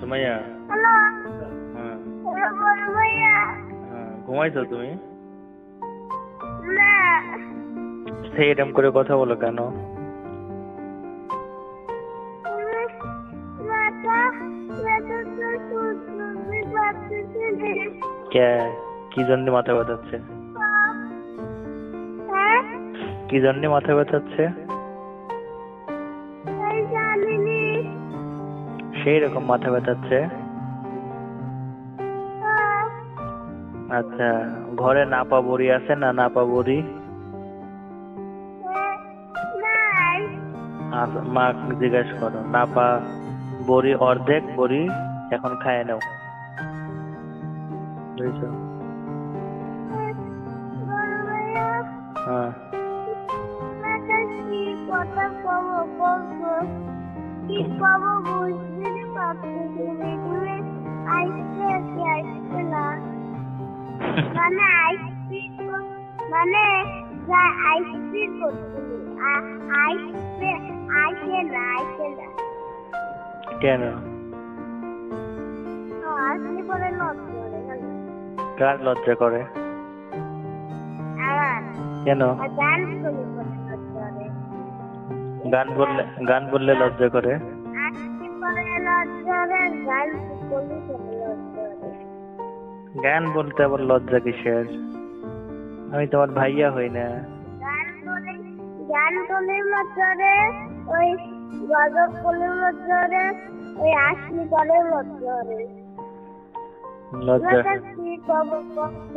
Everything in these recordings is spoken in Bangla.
সুমাইয়া হ্যালো হ্যাঁ হ্যাঁ ঘুমাইছো তুমি না সে এরকম করে কথা বলো কেন কে কি জন্য মাথা ব্যথাচ্ছে কি জন্য মাথা ব্যথাচ্ছে সেই রকম মাথা ব্যথাচ্ছে? আচ্ছা ঘরে নাপা বড়ি আছে না নাপা বড়ি? আর মা জিজ্ঞেস করো নাপা বড়ি অর্ধেক বড়ি এখন খায় নাও। বুঝছ? হ্যাঁ, কি কথা বুঝতে মানে আইসক্রিম মানে যা আইসক্রিম করছিলি আইসে আইসে না আইসে না কেন? আসলে পরে লজ্জা করে কার লজ্জা করে? কেন? গান বললে গান বললে লজ্জা করে? গান বলতে আবার লজ্জা কিসের? আমি তোমার ভাইয়া হই না। গান কলির মধ্যে ওই গজব কলির মধ্যে ওই আসলি কলের মধ্যে লজ্জা। কি কব কষ্ট।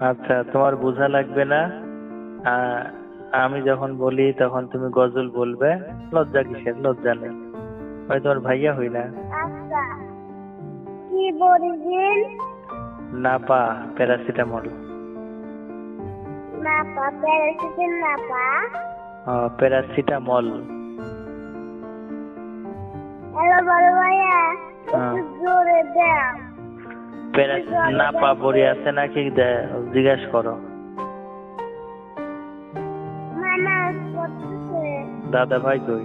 আচ্ছা তোমার বোঝা লাগবে না? আমি যখন বলি তখন তুমি গজল বলবে। লজ্জা কিসের? লজ্জা নেই। আমি তোমার ভাইয়া হই না আচ্ছা কি বলছেন না পা প্যারাসিটামল না পা প্যারাসিটামল না পা আহ, প্যারাসিটামল হ্যালো বড় ভাইয়া। জোরে দাও প্যারাস না পা বড়ি আছে নাকি দে- জিজ্ঞেস করো দাদা ভাই কই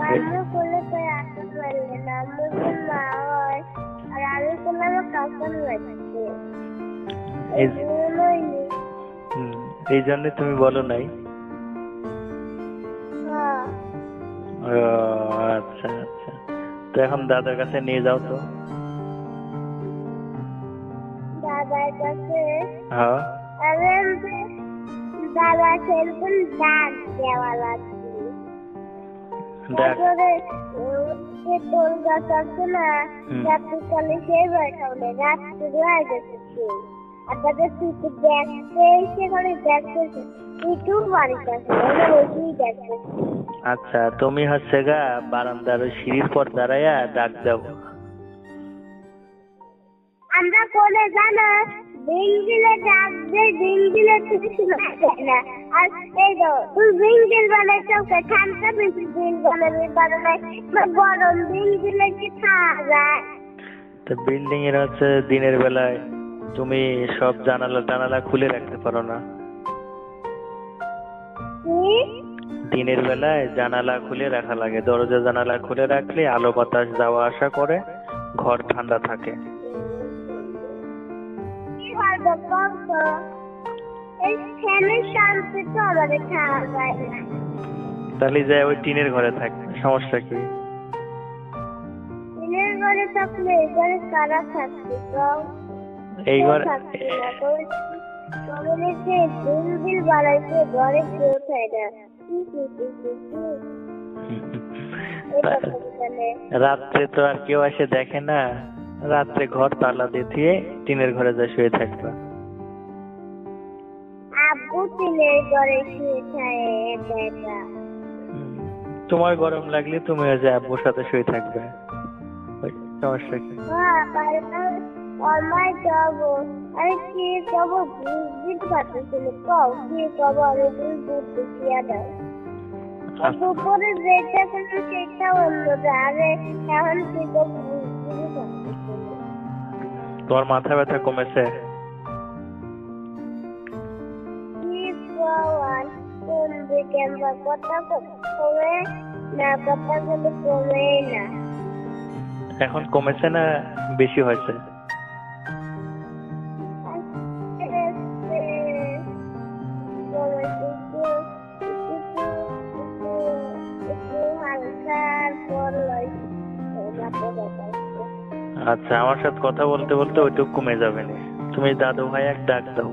জল ইচ্ছা করে আমি করলে তো আসতে পারলে না মুসলিম মা হয় আর আমি করলে আমার কাছে লাগছে এই জন্য তুমি বলো নাই? হ্যাঁ। আচ্ছা আচ্ছা। তো এখন দাদার কাছে নিয়ে যাও তো। দাদার কাছে? হ্যাঁ। দাদা খেলবেন ডাক দেওয়া লাগছে দেখ। আচ্ছা তুমি হচ্ছে গা বারান্দার ওই সিঁড়ির পর দাঁড়াইয়া ডাক দাও। আমরা কোনে জানো? ডাক শোনা যায় না। আর এই তো তুই ঠান্ডা বেশি বানাবি কারণ গরম কি খাওয়া যায়? তো বিল্ডিং এর হচ্ছে দিনের বেলায় তুমি সব জানালা টানালা খুলে রাখতে পারো না। দিনের বেলায় জানালা খুলে রাখা লাগে। দরজা জানালা খুলে রাখলে আলো বাতাস যাওয়া আসা করে ঘর ঠান্ডা থাকে। কত এই ফ্যানের শান্তি তো আমাদের খাওয়া যায় না তাহলে যায় ওই টিনের ঘরে থাক সমস্যা কি? দিনের ঘরে থাকলে এই ঘরে কারা থাকবে তো? এই ঘর থাকবে যে দিন দিন বাড়াইছে ঘরে কেউ খায় না। কি কি কি কি কি? এই কথা বলে। রাত্রে তো আর কেউ এসে দেখে না। রাত্রে ঘর তালা দিয়ে টিনের ঘরে যায় শুয়ে থাকবা টিনের ঘরে শুয়ে থাকে একা তোমার গরম লাগলে তুমি ওই যে আব্বুর সাথে শুয়ে থাকবে। সমস্যা কি? আমার যাব আমি কি করব বুঝতে পারতেছি না। কও কি করব আমি বুঝতে দিয়া দাও দুপুরে যেটা করব সেটা অন্যটা আরে এখন কি করব বুঝতে পারতেছি তোমার মাথা ব্যথা কমেছে? কথা কমে না কথা গুলো কমে না। এখন কমেছে না বেশি হয়েছে? আচ্ছা আমার সাথে কথা বলতে বলতে ওইটুকু কমে যাবে না। তুমি দাদু ভাই এক ডাক দাও।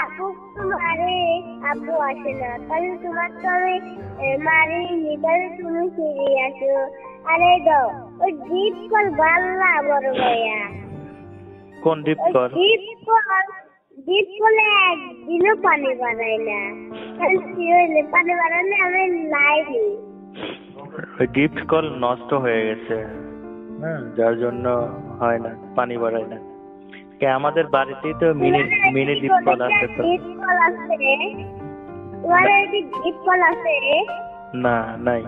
আপু তো মারে আপু আসে না। তাহলে তোমার তো আমি মারিনি তাহলে তুমি ফিরে আসো। আরে তো ওই কল বাল্লা বড় ভাইয়া। কোন ডিপ কল? জিপ কলে একদিনও পানি বানাই না। তাহলে কি হইলে? পানি বানালে আমি লাইনি ওই কল নষ্ট হয়ে গেছে। হ্যাঁ। যার জন্য হয় না পানি বাড়ায় না। কে আমাদের বাড়িতেই তো মিনি মিনি ডিপ কল আছে তো। জিপ কল আছে। তোমার কি আছে? না নাই।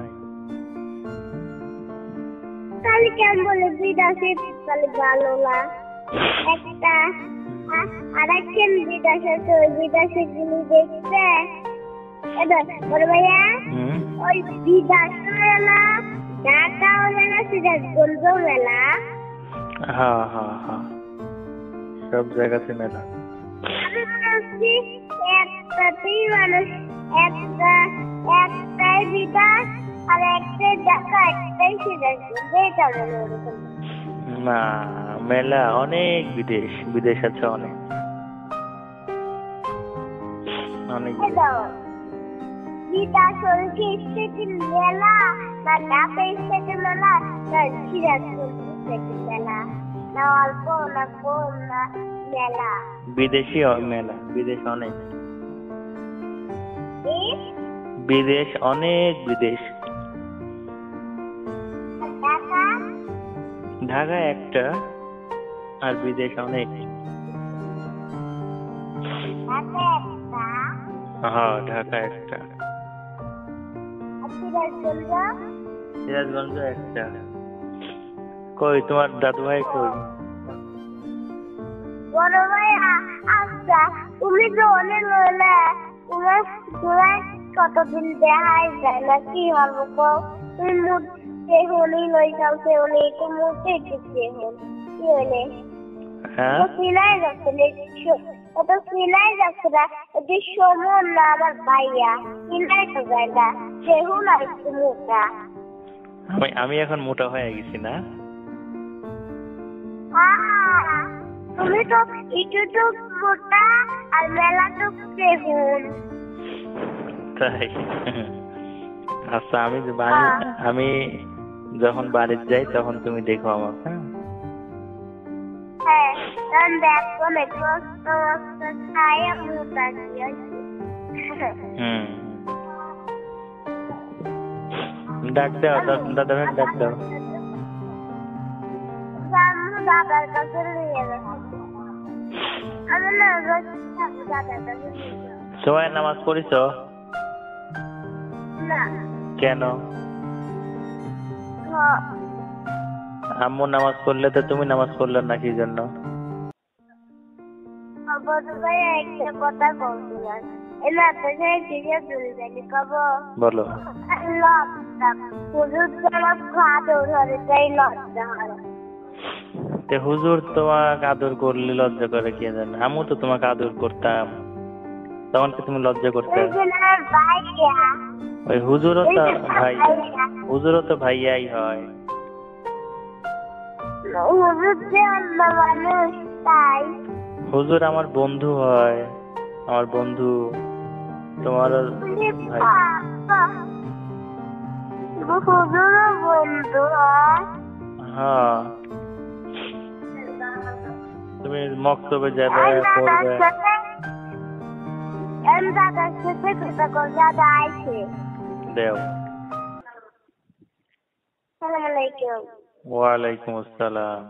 তাহলে কেমন বলে বিদেশে তাহলে ভালো না। একটা আর একজন বিদেশে তো ওই বিদেশে গুলি দেখতে। এটা বড় ভাইয়া। ওই মেলা। সিরাজগঞ্জ মেলা হ্যাঁ হ্যাঁ হ্যাঁ সব জায়গাতে মেলা। একটাতেই মানুষ একটা একটাই আর একটাই একটাই না মেলা অনেক বিদেশ বিদেশ আছে অনেক। মেলা না ঢাকা মেলা। বিদেশি মেলা, বিদেশ অনেক। বিদেশ অনেক বিদেশ। ঢাকা একটা, আর বিদেশ অনেক। হ্যাঁ ঢাকা একটা। সিরাজগঞ্জ একটা। কই তোমার দাদু ভাই কই? বড় ভাই আচ্ছা তুমি তো অনেক লইলে তোমার তোমার কতদিন দেখাই যায় না কি কো তুমি মুখ হলি লই সে হলি তো মুখে ঢুকছে হল কি হলে? হ্যাঁ? সিলাই যাচ্ছে সিলাই যাচ্ছে না ওটি সমন না আমার ভাইয়া সিলাই তো যায় না সেহু না একটু মুখটা আমি আমি এখন মোটা হয়ে গেছি না? তুমি তো মোটা আর মেলা তো তাই? আচ্ছা আমি বাড়ি আমি যখন বাড়িতে যাই তখন তুমি দেখো আমার হ্যাঁ? হ্যাঁ দেখো ছায়া মোটা হুম। ডাক দাও দাদা ডাক দাও। দাদার কাছে নিয়ে। সবাই নামাজ পড়িছ? না। কেন? আম্মু নামাজ পড়লে তো তুমি নামাজ পড়লে না কি জন্য? বলো। লজ্জা হুজুর তে হুজুর তোমাকে আদর করলে লজ্জা করে কে জানে? আমিও তো তোমাকে আদর করতাম। তখন কি তুমি লজ্জা করতে? ওই হুজুরও তো ভাই হুজুরও তো ভাইয়াই হয়। হুজুর যে হুজুর আমার বন্ধু হয়। আমার বন্ধু। তোমার ভাই। হুজুরও বন্ধু হয়। হ্যাঁ। তুমি মক্তবে যাবে পড়বে। দেও। ওয়ালাইকুম আসসালাম।